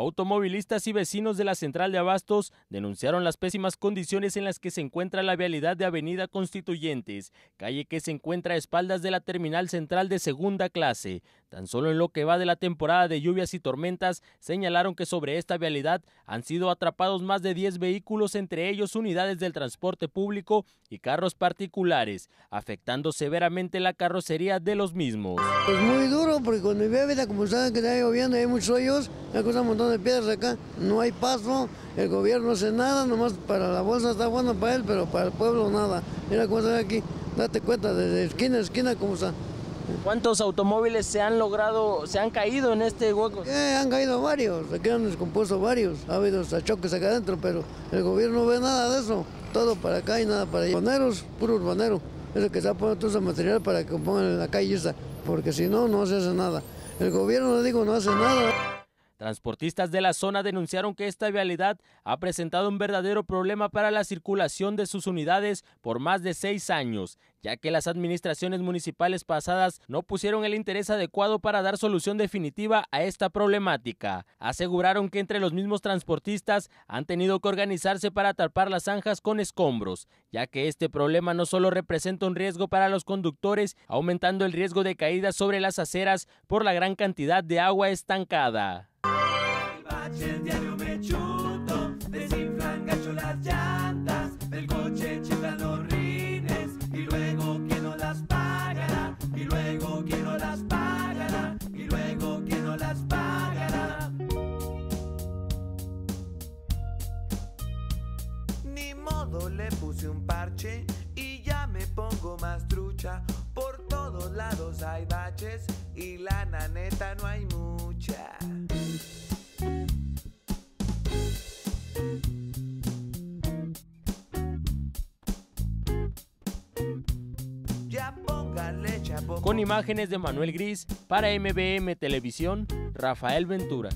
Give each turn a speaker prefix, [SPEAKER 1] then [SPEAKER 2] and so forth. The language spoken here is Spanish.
[SPEAKER 1] Automovilistas y vecinos de la central de Abastos denunciaron las pésimas condiciones en las que se encuentra la vialidad de Avenida Constituyentes, calle que se encuentra a espaldas de la terminal central de segunda clase. Tan solo en lo que va de la temporada de lluvias y tormentas, señalaron que sobre esta vialidad han sido atrapados más de 10 vehículos, entre ellos unidades del transporte público y carros particulares, afectando severamente la carrocería de los mismos.
[SPEAKER 2] Es muy duro porque cuando llueve, como saben que está lloviendo, hay muchos hoyos, hay un montón de piedras acá, no hay paso, el gobierno no hace nada, nomás para la bolsa está bueno para él, pero para el pueblo nada. Mira cómo está aquí, date cuenta, desde esquina a esquina cómo está.
[SPEAKER 1] ¿Cuántos automóviles se han logrado, se han caído en este hueco?
[SPEAKER 2] Eh, han caído varios, aquí han descompuesto varios, ha habido hasta choques acá adentro, pero el gobierno no ve nada de eso, todo para acá y nada para allá. Urbaneros, puro urbanero, es el que está poniendo todo ese material para que pongan en la calle esa, porque si no, no se hace nada. El gobierno, le digo, no hace nada.
[SPEAKER 1] Transportistas de la zona denunciaron que esta vialidad ha presentado un verdadero problema para la circulación de sus unidades por más de seis años, ya que las administraciones municipales pasadas no pusieron el interés adecuado para dar solución definitiva a esta problemática. Aseguraron que entre los mismos transportistas han tenido que organizarse para tapar las zanjas con escombros, ya que este problema no solo representa un riesgo para los conductores, aumentando el riesgo de caídas sobre las aceras por la gran cantidad de agua estancada.
[SPEAKER 3] El diario me Ni modo le puse un parche y ya me pongo más trucha. Por todos lados hay baches y la neta no hay mucha.
[SPEAKER 1] Con imágenes de Manuel Gris para MBM Televisión, Rafael Ventura.